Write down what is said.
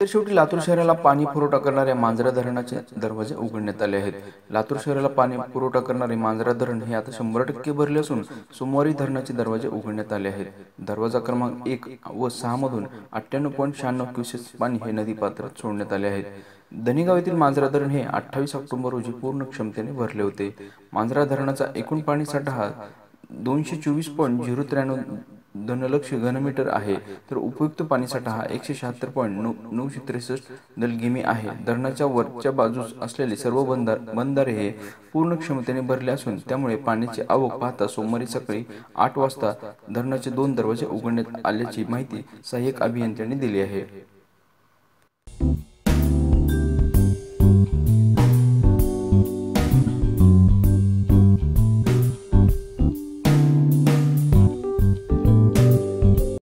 तर शेवटी लातूर शहराला पाणी पुरवठा करणाऱ्या मांजरा धरणाचे दरवाजे उघडण्यात आले आहेत. लातूर शहराला पाणी पुरवठा करणारे मांजरा धरण हे आता शंभर टक्के भरले असून सोमवारी धरणाचे दरवाजे उघडण्यात आले आहेत. दरवाजा क्रमांक एक व सहा मधून अठ्ठ्याण्णव पॉईंट शहाण्णव क्युसेस पाणी हे नदी पात्रात सोडण्यात आले आहेत. धनेगाव येथील मांजरा धरण हे अठ्ठावीस ऑक्टोबर रोजी पूर्ण क्षमतेने भरले होते. मांजरा धरणाचा एकूण पाणी साठा हा दोनशे चोवीस पॉईंट झिरो त्र्याण्णव धनलक्ष घनमीटर आहे. तर उपयुक्त पाणीसाठा हा एकशे शहात्तर पॉईंट नऊ नऊशे त्रेसष्ट दलगिमी आहे. धरणाच्या वरच्या बाजूस असलेले सर्व बंधार बंधारे हे पूर्ण क्षमतेने भरले असून त्यामुळे पाण्याची आवक पाहता सोमवारी सकाळी आठ वाजता धरणाचे दोन दरवाजे उघडण्यात आल्याची माहिती सहाय्यक अभियंत्यांनी दिली आहे.